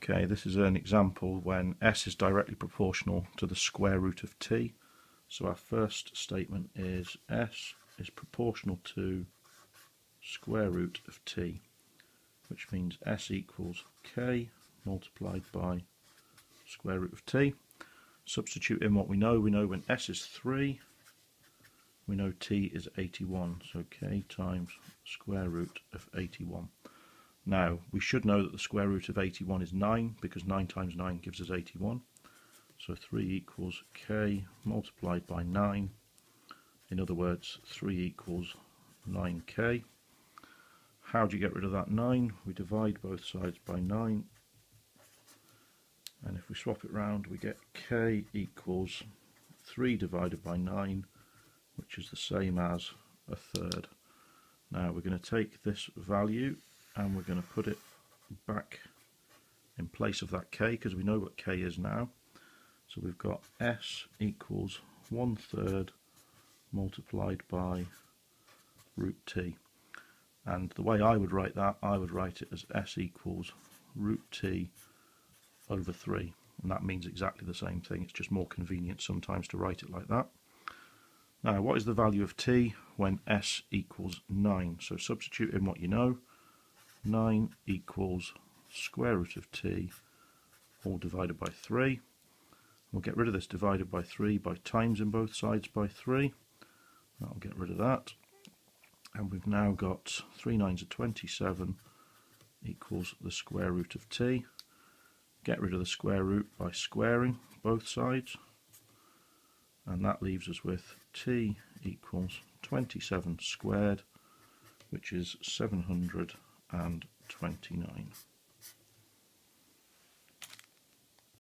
Okay, eh, this is an example when s is directly proportional to the square root of t. So our first statement is s is proportional to square root of t, which means s equals k multiplied by square root of t. Substitute in what we know. We know when s is 3, we know t is 81, so k times square root of 81. Now, we should know that the square root of 81 is 9, because 9 times 9 gives us 81. So 3 equals k multiplied by 9. In other words, 3 equals 9k. How do you get rid of that 9? We divide both sides by 9. And if we swap it round, we get k equals 3 divided by 9, which is the same as a third. Now we're going to take this value and we're going to put it back in place of that k because we know what k is now. So we've got s equals one third multiplied by root t. And the way I would write that, I would write it as s equals root t over 3. And that means exactly the same thing. It's just more convenient sometimes to write it like that. Now, what is the value of t when s equals 9? So substitute in what you know. 9 equals square root of t all divided by 3. We'll get rid of this divided by 3 by times in both sides by 3. That'll get rid of that. And we've now got 3 nines are 27 equals the square root of t. Get rid of the square root by squaring both sides. And that leaves us with t equals 27 squared, which is 700 and 29.